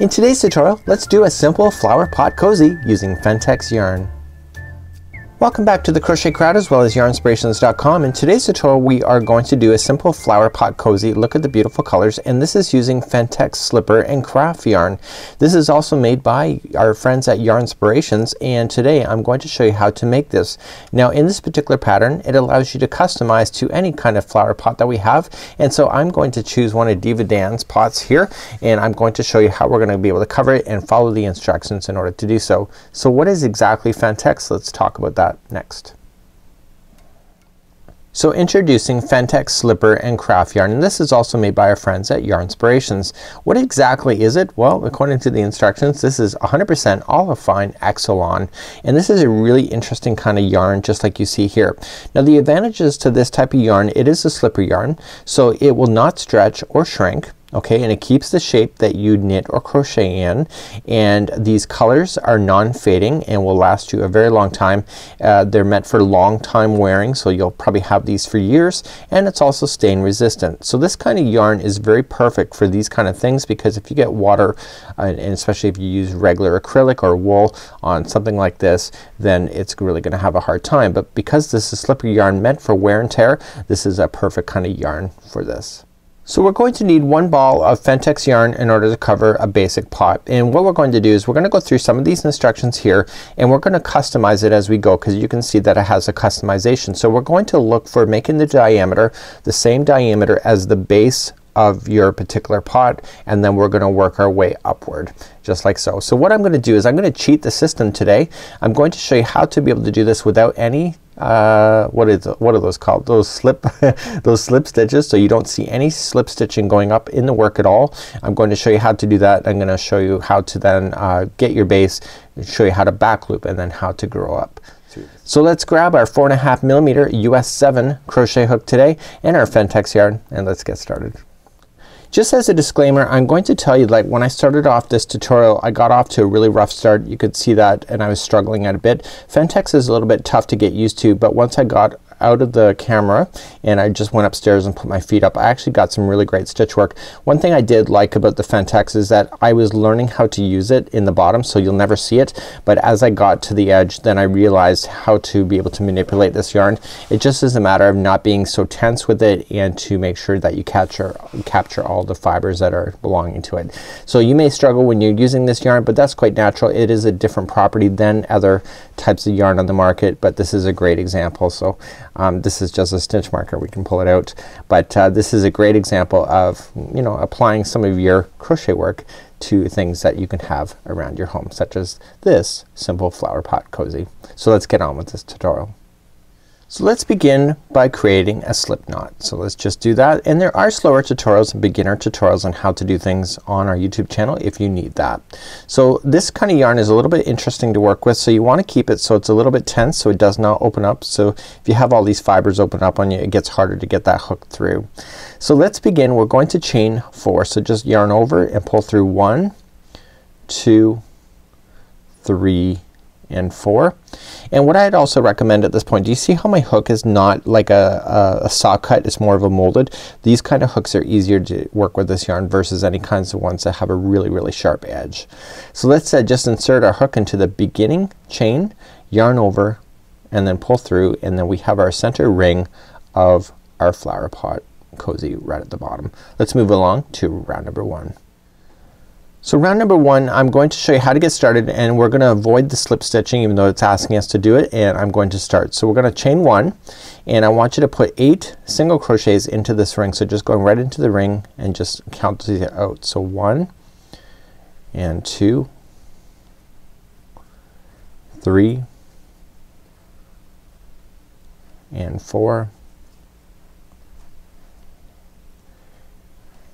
In today's tutorial, let's do a simple flower pot cozy using Phentex yarn. Welcome back to the Crochet Crowd as well as yarnspirations.com. In today's tutorial we are going to do a simple flower pot cozy. Look at the beautiful colors and this is using Phentex slipper and craft yarn. This is also made by our friends at Yarnspirations and today I'm going to show you how to make this. Now in this particular pattern it allows you to customize to any kind of flower pot that we have and so I'm going to choose one of Diva Dan's pots here and I'm going to show you how we're going to be able to cover it and follow the instructions in order to do so. So what is exactly Phentex? Let's talk about that next. So introducing Phentex slipper and craft yarn and this is also made by our friends at Yarnspirations. What exactly is it? Well according to the instructions this is 100% Olefine Exolon and this is a really interesting kind of yarn just like you see here. Now the advantages to this type of yarn it is a slipper yarn so it will not stretch or shrink okay and it keeps the shape that you knit or crochet in and these colors are non-fading and will last you a very long time. Uh, they're meant for long time wearing so you'll probably have these for years and it's also stain resistant. So this kind of yarn is very perfect for these kind of things because if you get water uh, and especially if you use regular acrylic or wool on something like this then it's really gonna have a hard time but because this is slippery yarn meant for wear and tear this is a perfect kind of yarn for this. So we're going to need one ball of Phentex yarn in order to cover a basic pot and what we're going to do is we're gonna go through some of these instructions here and we're gonna customize it as we go because you can see that it has a customization. So we're going to look for making the diameter the same diameter as the base of your particular pot and then we're gonna work our way upward just like so. So what I'm gonna do is I'm gonna cheat the system today. I'm going to show you how to be able to do this without any uh, what is what are those called? Those slip those slip stitches so you don't see any slip stitching going up in the work at all. I'm going to show you how to do that. I'm gonna show you how to then uh, get your base, show you how to back loop and then how to grow up. So let's grab our four and a half millimeter US 7 crochet hook today and our Phentex yarn and let's get started. Just as a disclaimer I'm going to tell you like when I started off this tutorial I got off to a really rough start. You could see that and I was struggling at a bit. Phentex is a little bit tough to get used to but once I got out of the camera and I just went upstairs and put my feet up. I actually got some really great stitch work. One thing I did like about the Phentex is that I was learning how to use it in the bottom so you'll never see it but as I got to the edge then I realized how to be able to manipulate this yarn. It just is a matter of not being so tense with it and to make sure that you capture capture all the fibers that are belonging to it. So you may struggle when you're using this yarn but that's quite natural. It is a different property than other types of yarn on the market but this is a great example. So um, this is just a stitch marker. We can pull it out. But uh, this is a great example of you know applying some of your crochet work to things that you can have around your home such as this simple flower pot cozy. So let's get on with this tutorial. So let's begin by creating a slip knot. So let's just do that and there are slower tutorials and beginner tutorials on how to do things on our YouTube channel if you need that. So this kind of yarn is a little bit interesting to work with so you want to keep it so it's a little bit tense so it does not open up. So if you have all these fibers open up on you it gets harder to get that hook through. So let's begin. We're going to chain four. So just yarn over and pull through one, two, three, and 4. And what I'd also recommend at this point, do you see how my hook is not like a, a, a, saw cut, it's more of a molded. These kind of hooks are easier to work with this yarn versus any kinds of ones that have a really really sharp edge. So let's uh, just insert our hook into the beginning chain, yarn over and then pull through and then we have our center ring of our flower pot cozy right at the bottom. Let's move along to round number one. So round number one I'm going to show you how to get started and we're gonna avoid the slip stitching even though it's asking us to do it and I'm going to start. So we're gonna chain one and I want you to put eight single crochets into this ring. So just going right into the ring and just count these out. So one and two, three, and four,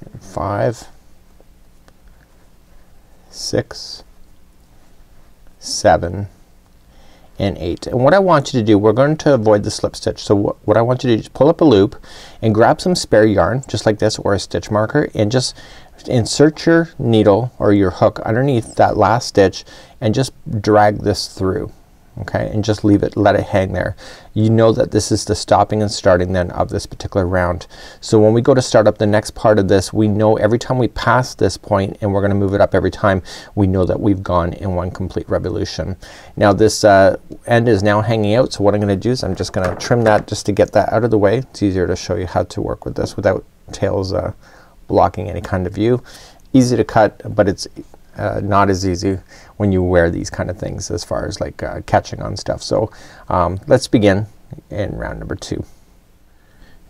and five, six, seven, and eight. And what I want you to do, we're going to avoid the slip stitch. So wh what I want you to do is pull up a loop and grab some spare yarn just like this or a stitch marker and just insert your needle or your hook underneath that last stitch and just drag this through. Okay and just leave it let it hang there. You know that this is the stopping and starting then of this particular round. So when we go to start up the next part of this we know every time we pass this point and we're gonna move it up every time we know that we've gone in one complete revolution. Now this uh, end is now hanging out so what I'm gonna do is I'm just gonna trim that just to get that out of the way. It's easier to show you how to work with this without tails uh, blocking any kind of view. Easy to cut but it's uh, not as easy when you wear these kind of things as far as like uh, catching on stuff. So um, let's begin in round number two.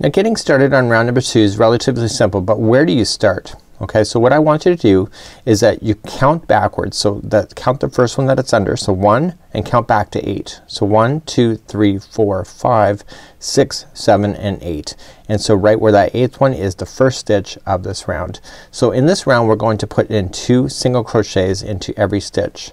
Now getting started on round number two is relatively simple but where do you start? Okay, so what I want you to do is that you count backwards. So that count the first one that it's under. So one and count back to eight. So one, two, three, four, five, six, seven, and eight. And so right where that eighth one is the first stitch of this round. So in this round we're going to put in two single crochets into every stitch.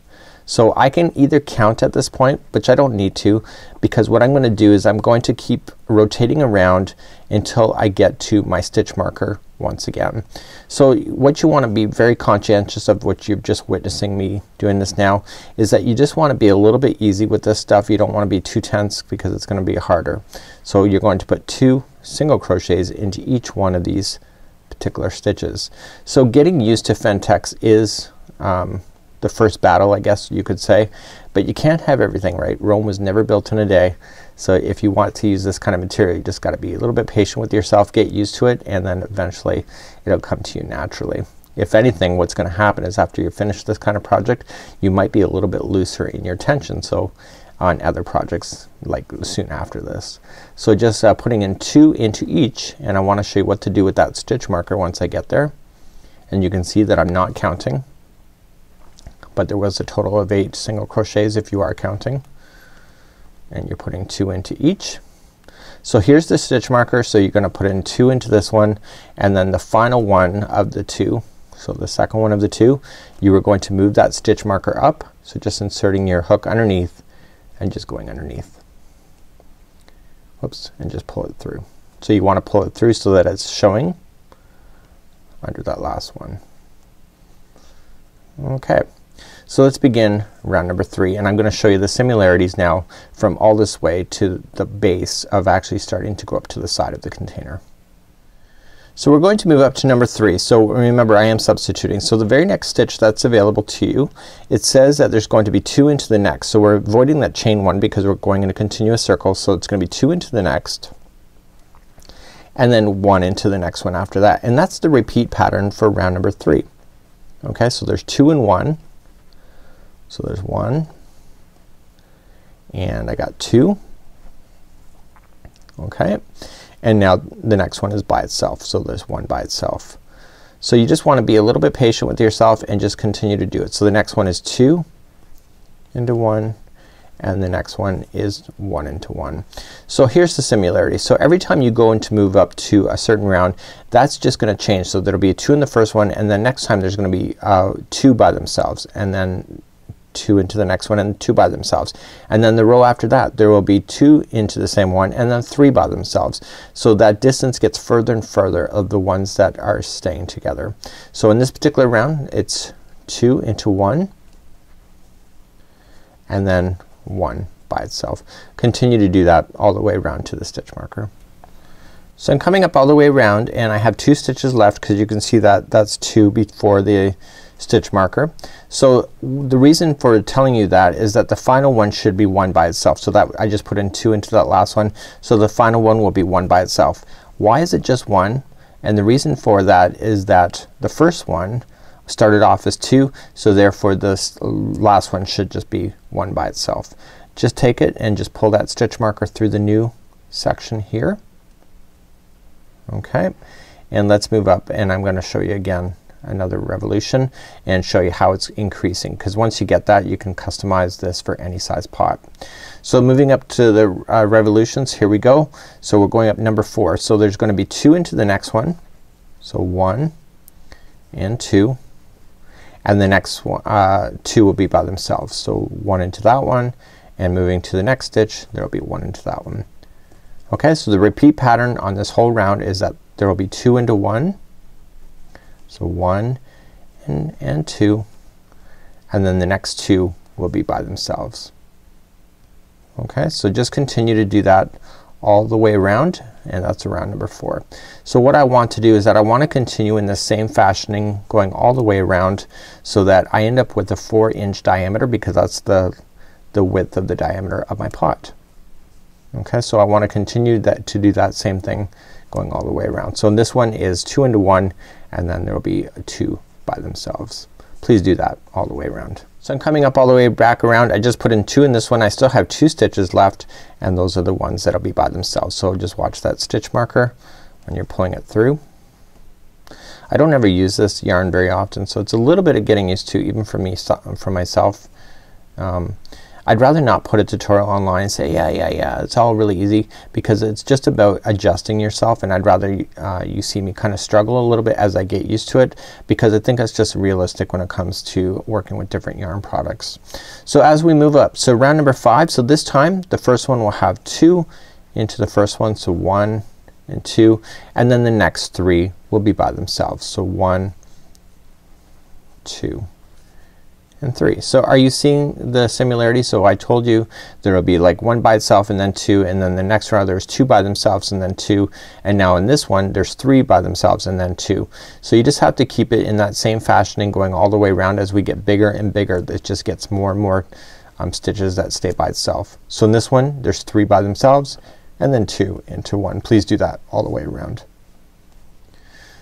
So I can either count at this point which I don't need to because what I'm gonna do is I'm going to keep rotating around until I get to my stitch marker once again. So what you want to be very conscientious of what you're just witnessing me doing this now is that you just want to be a little bit easy with this stuff. You don't want to be too tense because it's gonna be harder. So you're going to put two single crochets into each one of these particular stitches. So getting used to Phentex is um, the first battle I guess you could say. But you can't have everything right. Rome was never built in a day. So if you want to use this kind of material you just gotta be a little bit patient with yourself, get used to it, and then eventually it'll come to you naturally. If anything what's gonna happen is after you finish this kind of project you might be a little bit looser in your tension. So on other projects like soon after this. So just uh, putting in two into each and I wanna show you what to do with that stitch marker once I get there. And you can see that I'm not counting but there was a total of eight single crochets if you are counting and you're putting two into each. So here's the stitch marker. So you're gonna put in two into this one and then the final one of the two so the second one of the two you are going to move that stitch marker up. So just inserting your hook underneath and just going underneath. Whoops and just pull it through. So you want to pull it through so that it's showing under that last one. Okay. So let's begin round number three and I'm gonna show you the similarities now from all this way to the base of actually starting to go up to the side of the container. So we're going to move up to number three. So remember I am substituting. So the very next stitch that's available to you it says that there's going to be two into the next. So we're avoiding that chain one because we're going in a continuous circle. So it's gonna be two into the next and then one into the next one after that. And that's the repeat pattern for round number three. Okay, so there's two and one so there's one and I got two. Okay. And now the next one is by itself. So there's one by itself. So you just want to be a little bit patient with yourself and just continue to do it. So the next one is two into one and the next one is one into one. So here's the similarity. So every time you go in to move up to a certain round that's just gonna change. So there'll be a two in the first one and then next time there's gonna be uh, two by themselves and then two into the next one and two by themselves. And then the row after that there will be two into the same one and then three by themselves. So that distance gets further and further of the ones that are staying together. So in this particular round it's two into one and then one by itself. Continue to do that all the way around to the stitch marker. So I'm coming up all the way around and I have two stitches left because you can see that that's two before the stitch marker. So the reason for telling you that is that the final one should be one by itself. So that I just put in two into that last one. So the final one will be one by itself. Why is it just one? And the reason for that is that the first one started off as two so therefore this last one should just be one by itself. Just take it and just pull that stitch marker through the new section here. Okay and let's move up and I'm gonna show you again another revolution and show you how it's increasing because once you get that you can customize this for any size pot. So moving up to the uh, revolutions here we go. So we're going up number four. So there's gonna be two into the next one. So one and two and the next one uh, two will be by themselves. So one into that one and moving to the next stitch there will be one into that one. Okay so the repeat pattern on this whole round is that there will be two into one so one and, and two and then the next two will be by themselves. Okay, so just continue to do that all the way around and that's around number four. So what I want to do is that I want to continue in the same fashioning going all the way around so that I end up with a four inch diameter because that's the the width of the diameter of my pot. Okay, so I want to continue that to do that same thing going all the way around. So this one is two into one and then there will be two by themselves. Please do that all the way around. So I'm coming up all the way back around. I just put in two in this one. I still have two stitches left and those are the ones that'll be by themselves. So just watch that stitch marker when you're pulling it through. I don't ever use this yarn very often so it's a little bit of getting used to even for me for myself. Um, I'd rather not put a tutorial online and say yeah yeah yeah it's all really easy because it's just about adjusting yourself and I'd rather uh, you see me kind of struggle a little bit as I get used to it because I think that's just realistic when it comes to working with different yarn products. So as we move up so round number five so this time the first one will have two into the first one so one and two and then the next three will be by themselves. So one two and three. So are you seeing the similarity? So I told you there will be like one by itself and then two and then the next round there's two by themselves and then two and now in this one there's three by themselves and then two. So you just have to keep it in that same fashion and going all the way around as we get bigger and bigger. It just gets more and more um, stitches that stay by itself. So in this one there's three by themselves and then two into one. Please do that all the way around.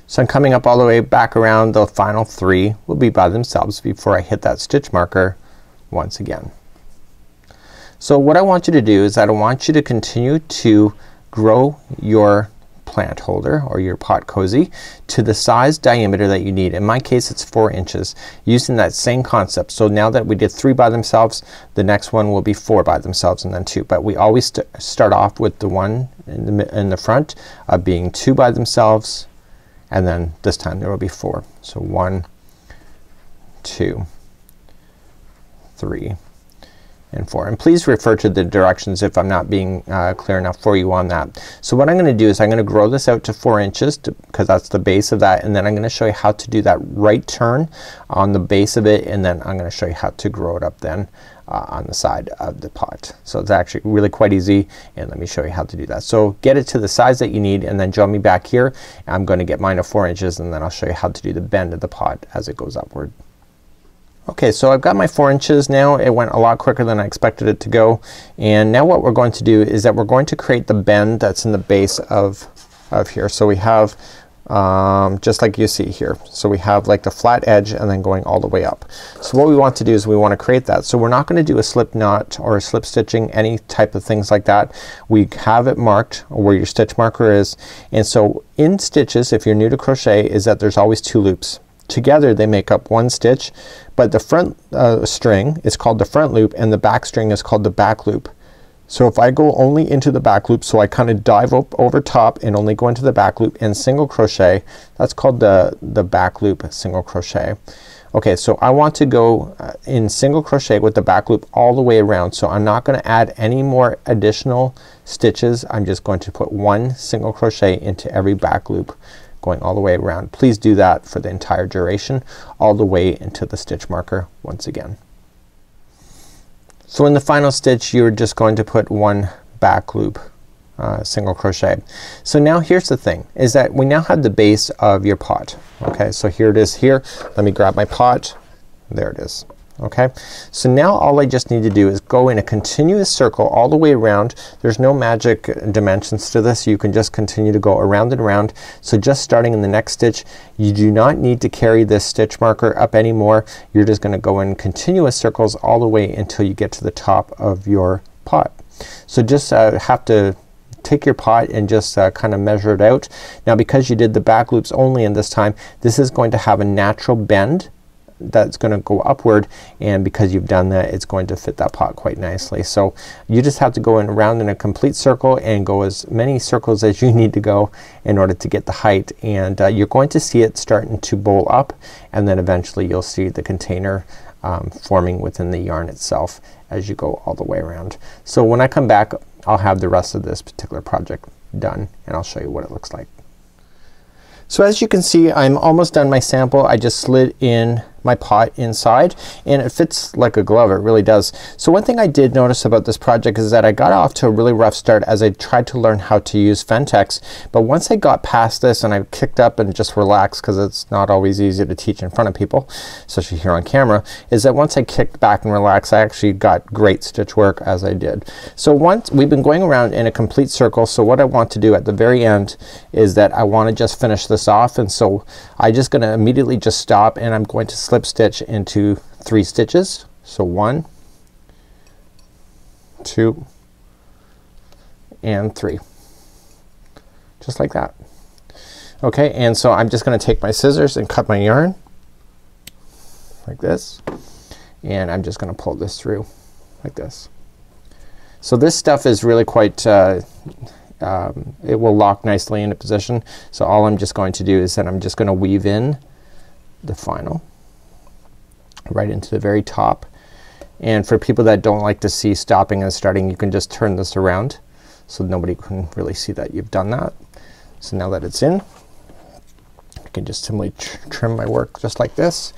So I'm coming up all the way back around the final three will be by themselves before I hit that stitch marker once again. So what I want you to do is I want you to continue to grow your plant holder or your pot cozy to the size diameter that you need. In my case it's four inches using that same concept. So now that we did three by themselves the next one will be four by themselves and then two. But we always st start off with the one in the, in the front uh, being two by themselves and then this time there will be four. So one, two, three, and four. And please refer to the directions if I'm not being uh, clear enough for you on that. So what I'm gonna do is I'm gonna grow this out to four inches because that's the base of that and then I'm gonna show you how to do that right turn on the base of it and then I'm gonna show you how to grow it up then uh, on the side of the pot. So it's actually really quite easy and let me show you how to do that. So get it to the size that you need and then join me back here. I'm going to get mine to four inches and then I'll show you how to do the bend of the pot as it goes upward. Okay, so I've got my four inches now. It went a lot quicker than I expected it to go. And now what we're going to do is that we're going to create the bend that's in the base of, of here. So we have um, just like you see here. So we have like the flat edge and then going all the way up. So what we want to do is we want to create that. So we're not going to do a slip knot or a slip stitching any type of things like that. We have it marked where your stitch marker is and so in stitches if you're new to crochet is that there's always two loops. Together they make up one stitch but the front uh, string is called the front loop and the back string is called the back loop. So if I go only into the back loop, so I kind of dive up over top and only go into the back loop and single crochet, that's called the, the back loop single crochet. Okay, so I want to go uh, in single crochet with the back loop all the way around. So I'm not gonna add any more additional stitches. I'm just going to put one single crochet into every back loop going all the way around. Please do that for the entire duration all the way into the stitch marker once again. So in the final stitch you're just going to put one back loop uh, single crochet. So now here's the thing is that we now have the base of your pot. Okay, so here it is here. Let me grab my pot. There it is okay. So now all I just need to do is go in a continuous circle all the way around. There's no magic dimensions to this. You can just continue to go around and around. So just starting in the next stitch you do not need to carry this stitch marker up anymore. You're just gonna go in continuous circles all the way until you get to the top of your pot. So just uh, have to take your pot and just uh, kind of measure it out. Now because you did the back loops only in this time this is going to have a natural bend that's gonna go upward and because you've done that it's going to fit that pot quite nicely. So you just have to go in around in a complete circle and go as many circles as you need to go in order to get the height and uh, you're going to see it starting to bowl up and then eventually you'll see the container um, forming within the yarn itself as you go all the way around. So when I come back I'll have the rest of this particular project done and I'll show you what it looks like. So as you can see I'm almost done my sample. I just slid in my pot inside and it fits like a glove. It really does. So one thing I did notice about this project is that I got off to a really rough start as I tried to learn how to use Phentex. But once I got past this and I kicked up and just relaxed because it's not always easy to teach in front of people, especially here on camera, is that once I kicked back and relaxed I actually got great stitch work as I did. So once we've been going around in a complete circle so what I want to do at the very end is that I want to just finish this off and so I just gonna immediately just stop and I'm going to slip stitch into three stitches. So one, two, and three. Just like that. Okay, and so I'm just gonna take my scissors and cut my yarn like this. And I'm just gonna pull this through like this. So this stuff is really quite uh, um, it will lock nicely into position. So all I'm just going to do is that I'm just gonna weave in the final right into the very top. And for people that don't like to see stopping and starting you can just turn this around so nobody can really see that you've done that. So now that it's in I can just simply tr trim my work just like this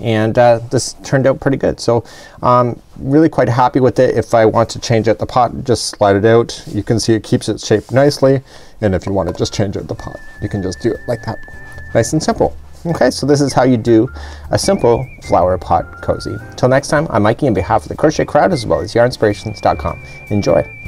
and uh, this turned out pretty good. So um, really quite happy with it. If I want to change out the pot just slide it out. You can see it keeps its shape nicely and if you want to just change out the pot you can just do it like that. Nice and simple. Okay, so this is how you do a simple flower pot cozy. Till next time, I'm Mikey on behalf of the Crochet Crowd as well as yarnspirations.com. Enjoy!